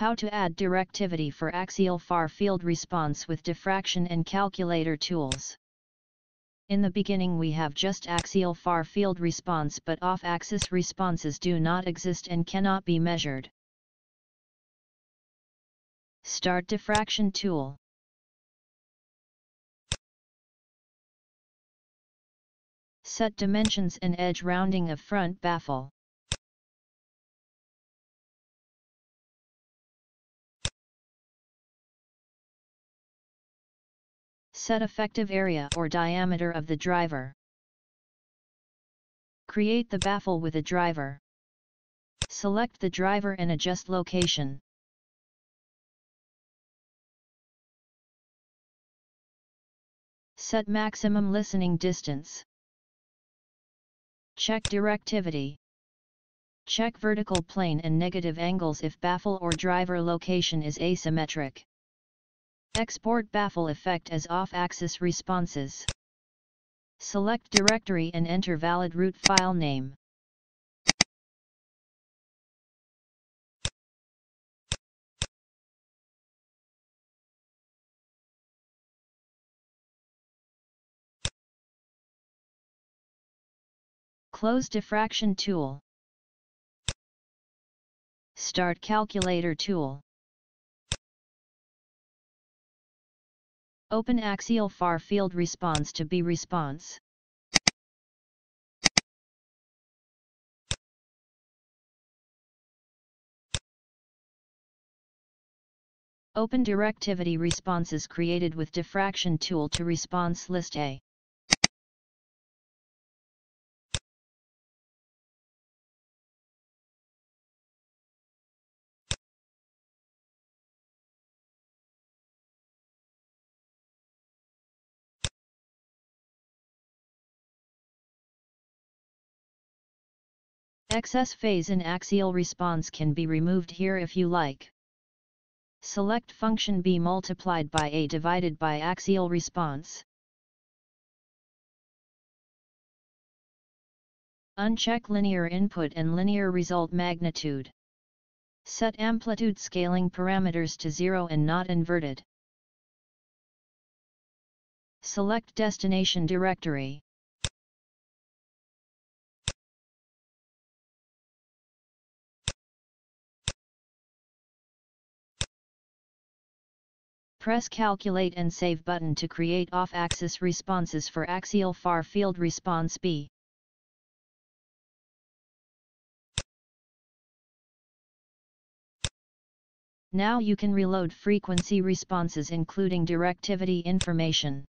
How to add directivity for axial far field response with diffraction and calculator tools. In the beginning we have just axial far field response but off-axis responses do not exist and cannot be measured. Start diffraction tool. Set dimensions and edge rounding of front baffle. Set effective area or diameter of the driver. Create the baffle with a driver. Select the driver and adjust location. Set maximum listening distance. Check directivity. Check vertical plane and negative angles if baffle or driver location is asymmetric. Export baffle effect as off-axis responses. Select directory and enter valid root file name. Close diffraction tool. Start calculator tool. Open axial far field response to B response. Open directivity responses created with diffraction tool to response list A. Excess phase in axial response can be removed here if you like. Select function B multiplied by A divided by axial response. Uncheck linear input and linear result magnitude. Set amplitude scaling parameters to 0 and not inverted. Select destination directory. Press Calculate and Save button to create off-axis responses for axial far field response B. Now you can reload frequency responses including directivity information.